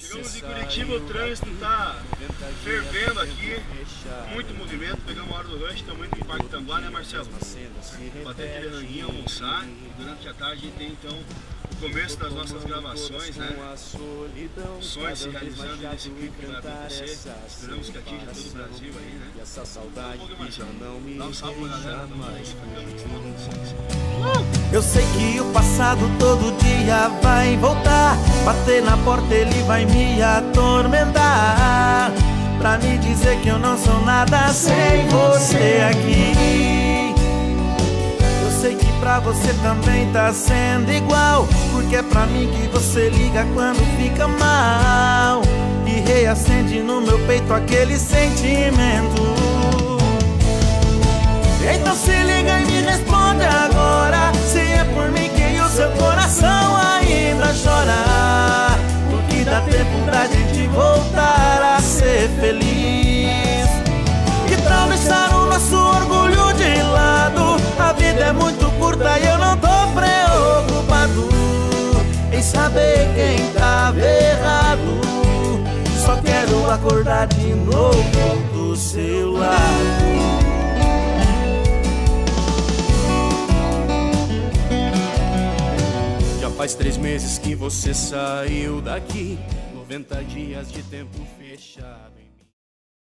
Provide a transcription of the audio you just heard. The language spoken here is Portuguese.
Chegamos em Curitiba, o trânsito tá fervendo aqui, muito movimento, pegamos a hora do rush, estamos indo para o Parque Tanguá, né Marcelo? Bater aquele ranguinho, almoçar, e durante a tarde a gente tem então o começo das nossas gravações, né? Sonhos se realizando nesse clipe que vai acontecer, esperamos que atinja todo o Brasil aí, né? Então, um pouco mais, dá um salve pra galera, dá uma Eu sei que o passado todo dia vai voltar Bater na porta ele vai me atormentar. Pra me dizer que eu não sou nada sem você aqui. Eu sei que pra você também tá sendo igual Porque é pra mim que você liga quando fica mal. E reacende no meu peito aquele sentimento Em saber quem tava errado Só quero acordar de novo do seu lado. Já faz três meses que você saiu daqui. 90 dias de tempo fechado